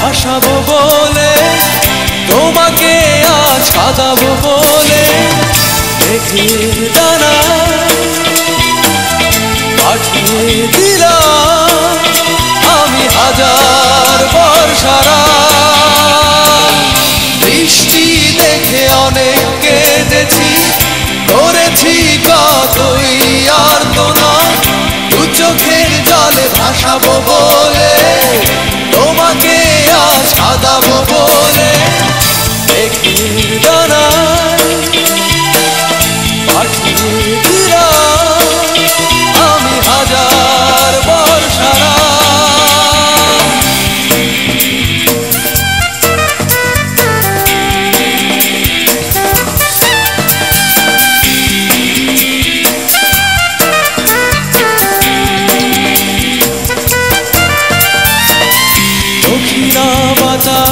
ভাসাবো বলে, তোমাকে আজ কাঁদাবো বলে মেঘের ডানা পাঠিয়ে দিলাম আমি হাজার বর্ষারা বৃষ্টি দেখে অনেক কেঁদেছি, করেছি কতই আর তো নয়, দু চোখের জলে ভাসাবো বলে, তোমাকে কাঁদাবো বলে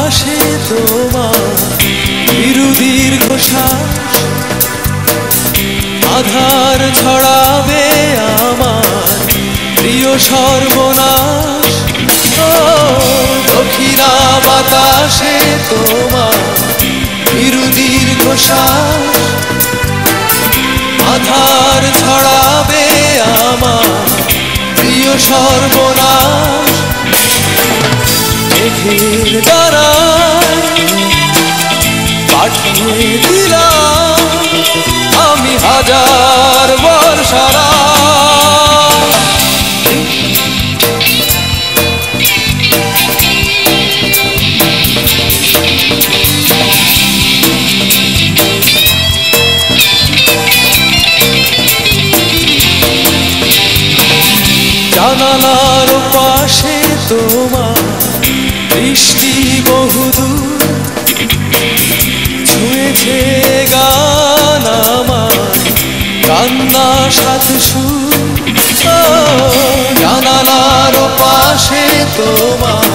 বাতাসে তোমার বিরুদির ঘোষাস আধার ছড়াবে আমার প্রিয় সর্বনাশ। ও, দক্ষিণা বাতাসে তোমার বিরুদির ঘোষাস আধার ছড়াবে আমার প্রিয় সর্বনাশ। দ্বারায় পাঠিয়ে দিলাম। আমি হাজার বর্ষারা জানালার পাশে তোমার বৃষ্টি বহুদূর। ছুঁয়েছে গান আমার, কান্না সাথে জানালার পাশে তোমার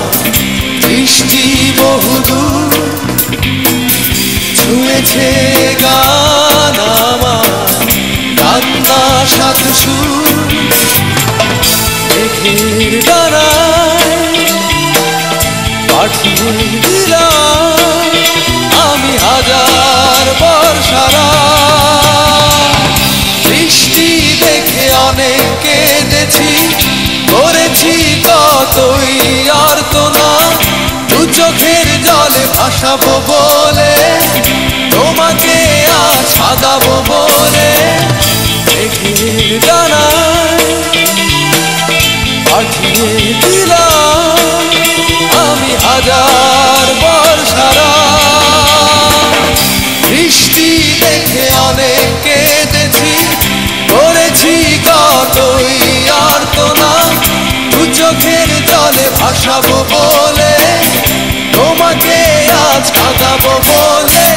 বৃষ্টি বহুদূর ছুঁয়েছে গান আমার, কান্না সাথে সুর মেঘের ডানায় পাঠিয়ে দিলাম। বর্ষারা বৃষ্টি দেখে অনেক কেঁদেছি, করেছি কতই আর তো না। দু চোখের জলে ভাসাবো বলে। ভাসাবো বলে তোমাকে আজ কাঁদাবো বলে।